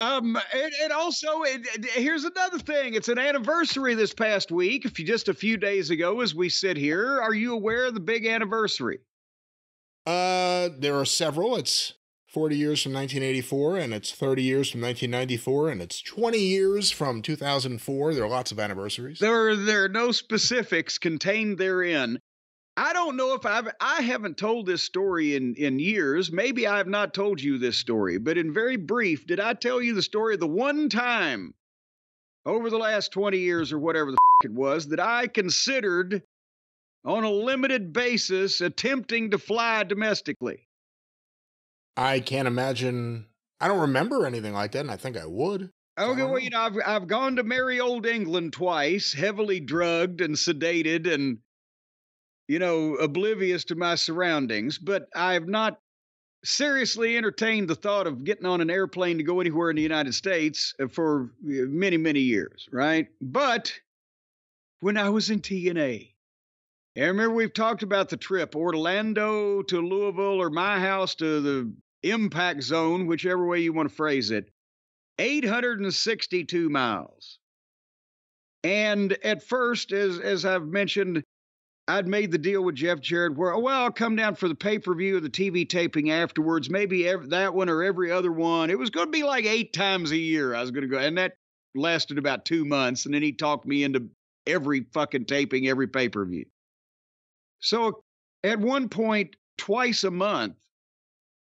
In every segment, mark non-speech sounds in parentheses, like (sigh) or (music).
Um, and, and also, it, it- here's another thing. It's an anniversary this past week. If you just a few days ago, as we sit here, are you aware of the big anniversary? Uh, there are several. It's 40 years from 1984, and it's 30 years from 1994, and it's 20 years from 2004. There are lots of anniversaries. There, are- there are no specifics contained therein. I don't know if I've I haven't told this story in in years. Maybe I have not told you this story, but in very brief, did I tell you the story of the one time over the last 20 years or whatever the f- it was that I considered on a limited basis attempting to fly domestically? I can't imagine. I don't remember anything like that, and I think I would. Okay, well, you know, I've I've gone to merry old England twice, heavily drugged and sedated and you know, oblivious to my surroundings, but I've not seriously entertained the thought of getting on an airplane to go anywhere in the United States uh, for uh, many, many years, right? But when I was in TNA, and remember we've talked about the trip Orlando to Louisville or my house to the impact zone, whichever way you want to phrase it, 862 miles. And at first, as as I've mentioned, I'd made the deal with Jeff Jarrett where, oh, well, I'll come down for the pay per view or the TV taping afterwards, maybe ev that one or every other one. It was going to be like eight times a year I was going to go. And that lasted about two months. And then he talked me into every fucking taping, every pay per view. So at one point, twice a month,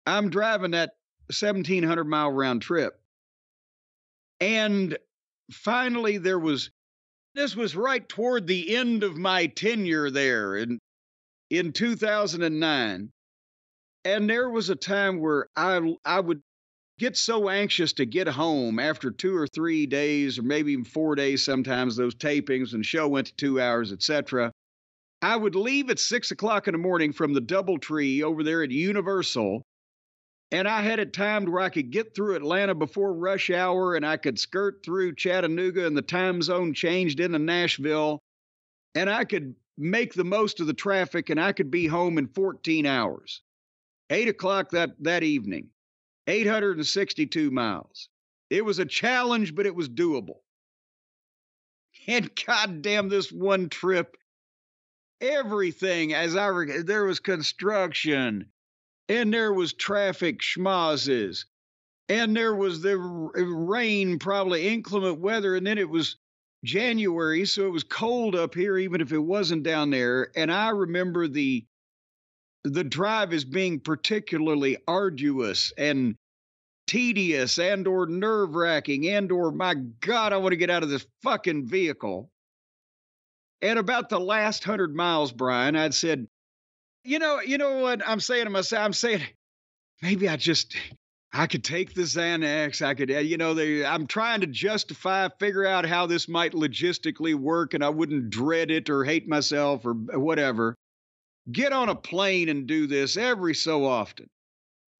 I'm driving that 1,700 mile round trip. And finally, there was this was right toward the end of my tenure there in in 2009 and there was a time where i i would get so anxious to get home after two or three days or maybe even four days sometimes those tapings and show went to two hours etc i would leave at six o'clock in the morning from the doubletree over there at universal and I had it timed where I could get through Atlanta before rush hour and I could skirt through Chattanooga and the time zone changed into Nashville. And I could make the most of the traffic and I could be home in 14 hours. Eight o'clock that, that evening, 862 miles. It was a challenge, but it was doable. (laughs) And goddamn, this one trip, everything as I there was construction, and there was traffic schmozzes, and there was the rain, probably inclement weather, and then it was January, so it was cold up here, even if it wasn't down there. And I remember the the drive as being particularly arduous and tedious and or nerve wracking and or my god i want to get out of this fucking vehicle and about the last hundred miles brian i'd said you know, you know what I'm saying to myself? I'm saying maybe I just I could take the Xanax. I could, uh, you know, they, I'm trying to justify, figure out how this might logistically work, and I wouldn't dread it or hate myself or whatever. Get on a plane and do this every so often.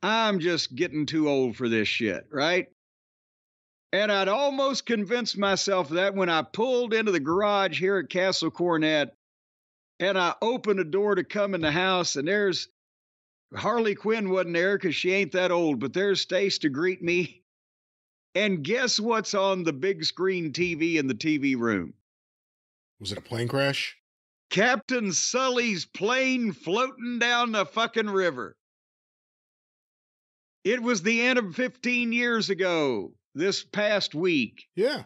I'm just getting too old for this shit, right? And I'd almost convinced myself that when I pulled into the garage here at Castle Cornette and I opened the door to come in the house, and there's Harley Quinn wasn't there because she ain't that old, but there's Stace to greet me. And guess what's on the big screen TV in the TV room? Was it a plane crash? Captain Sully's plane floating down the fucking river. It was the end of 15 years ago, this past week. Yeah.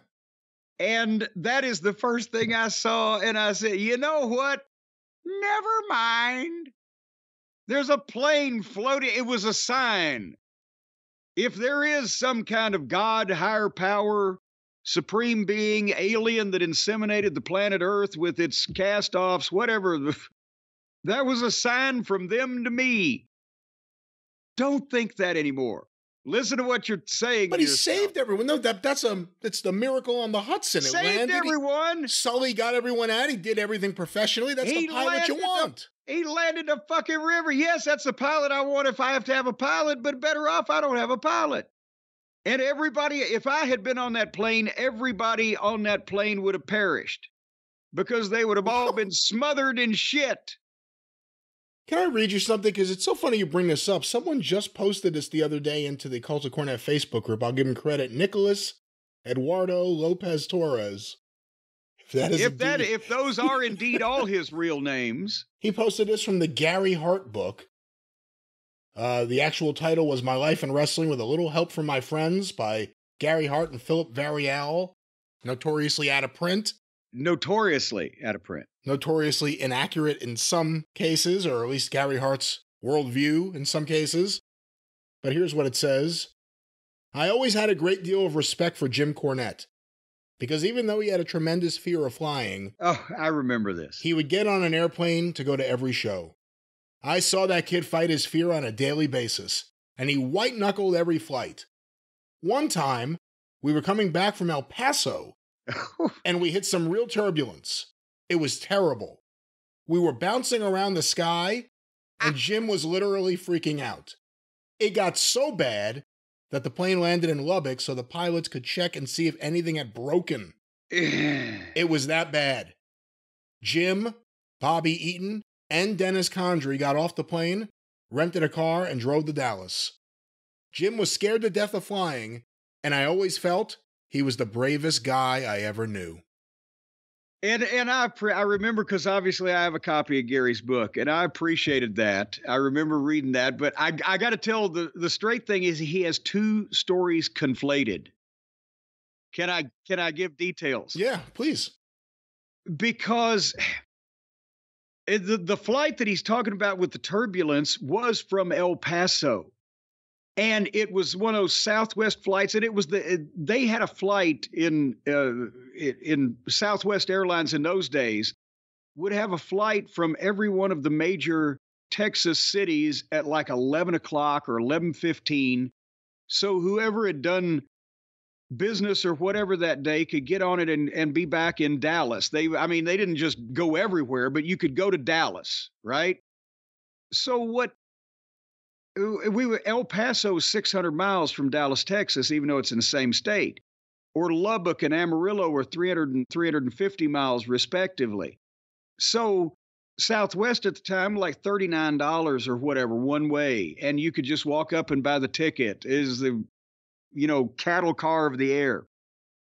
And that is the first thing I saw. And I said, you know what? Never mind. There's a plane floating. It was a sign. If there is some kind of God, higher power, supreme being, alien that inseminated the planet Earth with its cast offs, whatever, that was a sign from them to me. Don't think that anymore. Listen to what you're saying. But he yourself. saved everyone. No, that that's a that's the miracle on the Hudson. It Saved landed. He- everyone. Sully got everyone out. He did everything professionally. That's He the pilot you landed the- want. He landed the fucking river. Yes, that's the pilot I want if I have to have a pilot, but better off I don't have a pilot. And everybody, if I had been on that plane, everybody on that plane would have perished because they would have all (laughs) been smothered in shit. Can I read you something? Because it's so funny you bring this up. Someone just posted this the other day into the Cult of Cornette Facebook group. I'll give him credit. Nicholas Eduardo Lopez Torres. If that is if indeed, that if those are indeed all his real names. (laughs) He posted this from the Gary Hart book. Uh, the actual title was My Life in Wrestling with a Little Help from My Friends by Gary Hart and Philip Varriale, notoriously out of print. Notoriously out of print. Notoriously inaccurate in some cases, or at least Gary Hart's worldview in some cases. But here's what it says I always had a great deal of respect for Jim Cornette. Because even though he had a tremendous fear of flying, oh, I remember this. He would get on an airplane to go to every show. I saw that kid fight his fear on a daily basis, and he white knuckled every flight. One time, we were coming back from El Paso, (laughs) and we hit some real turbulence. It was terrible. We were bouncing around the sky, and ah. Jim was literally freaking out. It got so bad that the plane landed in Lubbock so the pilots could check and see if anything had broken. (sighs) it was that bad. Jim, Bobby Eaton, and Dennis Condrey got off the plane, rented a car, and drove to Dallas. Jim was scared to death of flying, and I always felt he was the bravest guy I ever knew. And and I pre- I remember because obviously I have a copy of Gary's book, and I appreciated that. I remember reading that, but I I got to tell the the straight thing is he has two stories conflated. Can I can I give details? Yeah, please. Because eh, the, the flight that he's talking about with the turbulence was from El Paso. And it was one of those Southwest flights, and it was the they had a flight in uh, in Southwest Airlines in those days would have a flight from every one of the major Texas cities at like eleven o'clock or eleven fifteen. So whoever had done business or whatever that day could get on it and, and be back in Dallas. They, I mean, they didn't just go everywhere, but you could go to Dallas, right? So what? Uh, we were El Paso, is 600 miles from Dallas, Texas, even though it's in the same state. Or Lubbock and Amarillo were 300 and 350 miles respectively. So Southwest at the time, like $39 or whatever, one way. And you could just walk up and buy the ticket. Is the you know, cattle car of the air.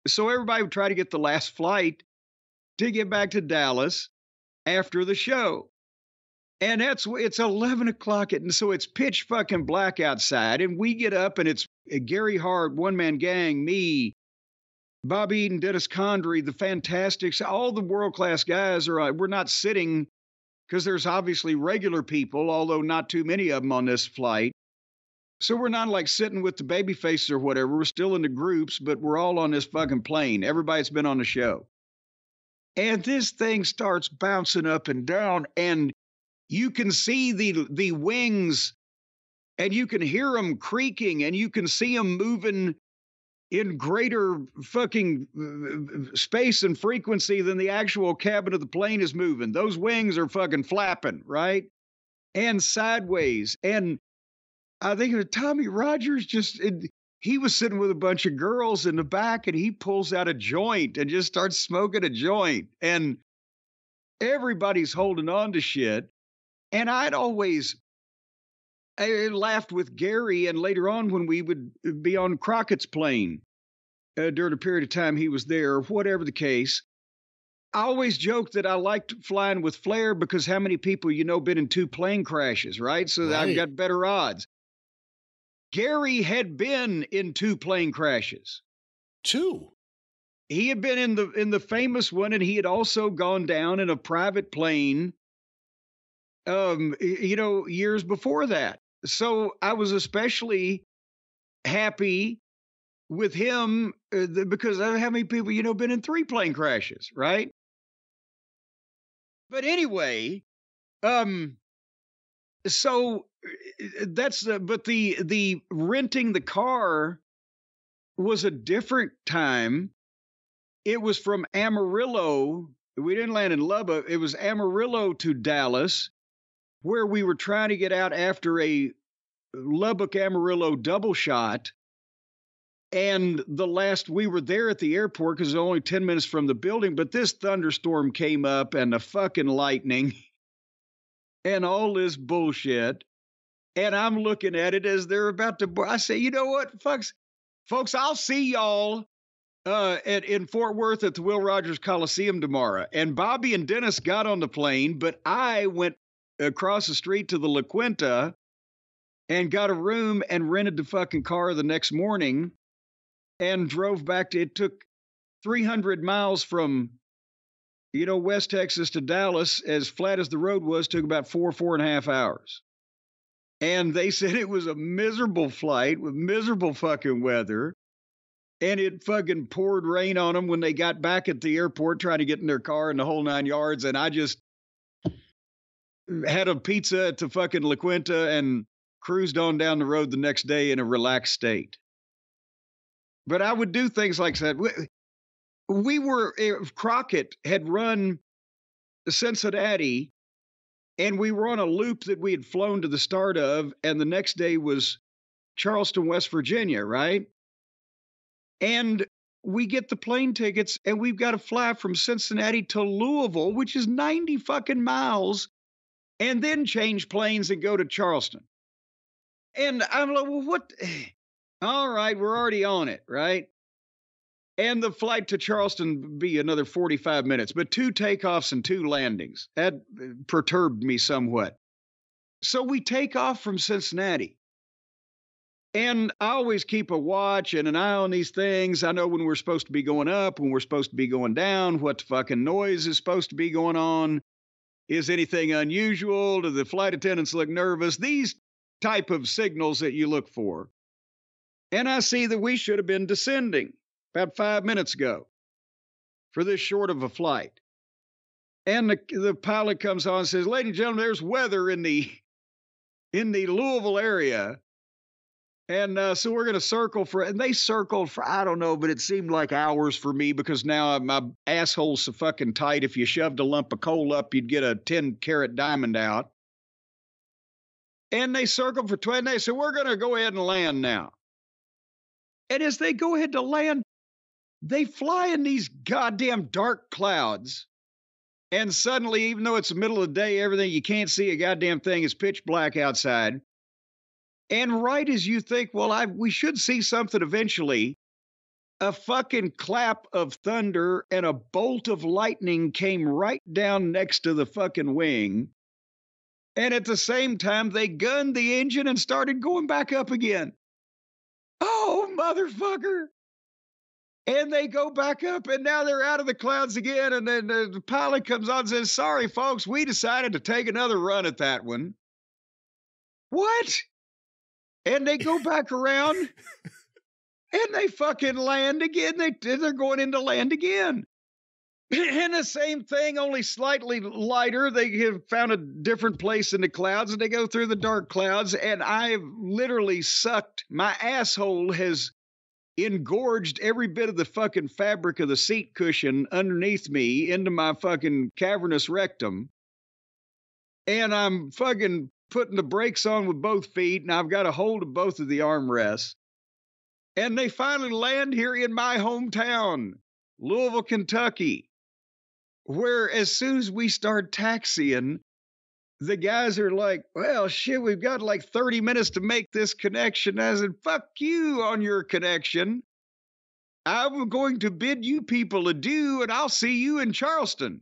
So everybody would try to get the last flight to get back to Dallas after the show. And that's it's 11 o'clock, and so it's pitch fucking black outside. And we get up, and it's Gary Hart, one man gang, me, Bobby Eaton, Dennis Condrey, the Fantastics, all the world class guys are. Uh, we're not sitting because there's obviously regular people, although not too many of them on this flight. So we're not like sitting with the baby faces or whatever. We're still in the groups, but we're all on this fucking plane. Everybody's been on the show. And this thing starts bouncing up and down, and you can see the the wings and you can hear them creaking and you can see them moving in greater fucking uh, space and frequency than the actual cabin of the plane is moving. Those wings are fucking flapping, right? And sideways. And I think Tommy Rogers just it, he was sitting with a bunch of girls in the back and he pulls out a joint and just starts smoking a joint and everybody's holding on to shit and I'd always I laughed with Gary and later on when we would uh, be on Crockett's plane uh, during a period of time he was there or whatever the case I always joked that I liked flying with Flair because how many people you know been in two plane crashes, right? So right. I've got better odds. Gary had been in two plane crashes. Two. He had been in the in the famous one, and he had also gone down in a private plane. Um, you know, years before that. So I was especially happy with him uh, because of how many people you know been in three plane crashes, right? But anyway, um, so that's the but the the renting the car was a different time. It was from Amarillo. We didn't land in Lubbock. It was Amarillo to Dallas, where we were trying to get out after a Lubbock Amarillo double shot. And the last we were there at the airport because only 10 minutes from the building, but this thunderstorm came up and the fucking lightning (laughs) and all this bullshit. And I'm looking at it as they're about to. I say, you know what, folks, folks, I'll see y'all uh, at, in Fort Worth at the Will Rogers Coliseum tomorrow. And Bobby and Dennis got on the plane, but I went across the street to the La Quinta and got a room and rented the fucking car the next morning and drove back to it took 300 miles from you know west texas to dallas as flat as the road was took about four four and a half hours. And they (laughs) said it was a miserable flight with miserable fucking weather. And it fucking poured rain on them when they got back at the airport trying to get in their car and the whole nine yards. And i just had a pizza the fucking la quinta and cruised on down the road the next day in a relaxed state but I would do things like that. We, we were, Crockett had run Cincinnati, and we were on a loop that we had flown to the start of, and the next day was Charleston, West Virginia, right? And we get the plane tickets, and we've got to fly from Cincinnati to Louisville, which is 90 fucking miles, and then change planes and go to Charleston. And I'm like, well, what? (sighs) All right, we're already on it, right? And the flight to Charleston be another 45 minutes, but two takeoffs and two landings. That uh, perturbed me somewhat. So we take off from Cincinnati. And I always keep a watch and an eye on these things. I know when we're supposed to be going up, when we're supposed to be going down, what fucking noise is supposed to be going on. Is anything unusual? Do the flight attendants look nervous? These type of signals that you look for and I see that we should have been descending about five minutes ago for this short of a flight. And the, the pilot comes on and says, Ladies and gentlemen, there's weather in the in the Louisville area. And uh, so we're going to circle for, and they circled for, I don't know, but it seemed like hours for me because now my asshole's so fucking tight. If you shoved a lump of coal up, you'd get a 10 carat diamond out. And they circled for 20 days. So we're going to go ahead and land now. And as they go ahead to land, they fly in these goddamn dark clouds. And suddenly, even though it's the middle of the day, everything you can't see a goddamn thing it's pitch black outside. And right as you think, well, I we should see something eventually, a fucking clap of thunder and a bolt of lightning came right down next to the fucking wing. And at the same time, they gunned the engine and started going back up again oh, motherfucker. And they go back up, and now they're out of the clouds again. And then the pilot comes on and says, Sorry, folks, we decided to take another run at that one. What? And they go back around and they fucking land again. They, they're going into land again. (clears throat) And the same thing, only slightly lighter. They have found a different place in the clouds and they go through the dark clouds. And I've literally sucked, my asshole has engorged every bit of the fucking fabric of the seat cushion underneath me into my fucking cavernous rectum. And I'm fucking putting the brakes on with both feet and I've got a hold of both of the armrests. And they finally land here in my hometown, Louisville, Kentucky where as soon as we start taxiing, the guys are like, well, shit, we've got like 30 minutes to make this connection. I said, fuck you on your connection. I'm going to bid you people adieu and I'll see you in Charleston.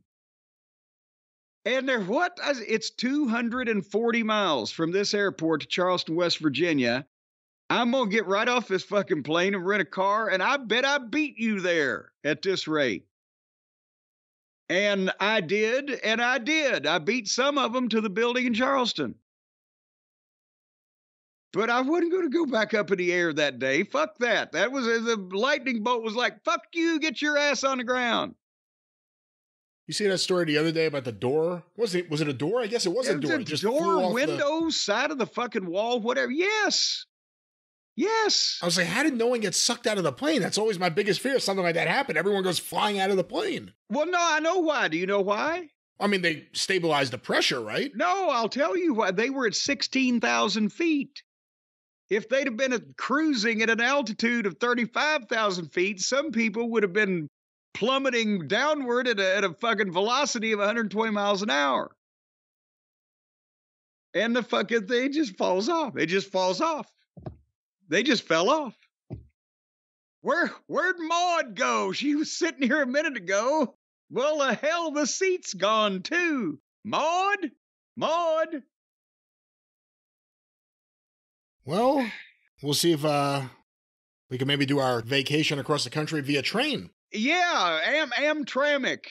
And they're what? It's 240 miles from this airport to Charleston, West Virginia. I'm going to get right off this fucking plane and rent a car, and I bet I beat you there at this rate. And I did, and I did. I beat some of them to the building in Charleston. But I wasn't going to go back up in the air that day. Fuck that. That was the lightning bolt was like, fuck you, get your ass on the ground. You see that story the other day about the door? Was it was it a door? I guess it was it a door. A door, window, the... side of the fucking wall, whatever. Yes. Yes. I was like, how did no one get sucked out of the plane? That's always my biggest fear. Something like that happened. Everyone goes flying out of the plane. Well, no, I know why. Do you know why? I mean, they stabilized the pressure, right? No, I'll tell you why. They were at 16,000 feet. If they'd have been cruising at an altitude of 35,000 feet, some people would have been plummeting downward at a, at a fucking velocity of 120 miles an hour. and the fucking thing just falls off. It just falls off. They just fell off. Where where'd Maud go? She was sitting here a minute ago. Well, the hell, the seat's gone too. Maud, Maud. Well, we'll see if uh we can maybe do our vacation across the country via train. Yeah, Am Amtrak.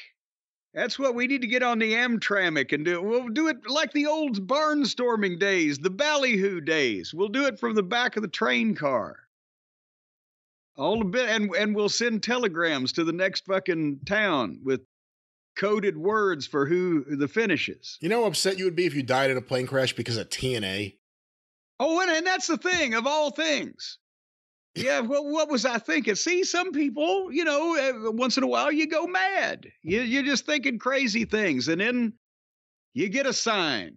That's what we need to get on the Amtrak and do. We'll do it like the old barnstorming days, the ballyhoo days. We'll do it from the back of the train car. All a bit, and and we'll send telegrams to the next fucking town with coded words for who the finishes. You know how upset you would be if you died in a plane crash because of TNA? Oh, and, and that's the thing of all things. Yeah, well, what was I thinking? See, some people, you know, uh, once in a while you go mad. You, you're just thinking crazy things, and then you get a sign.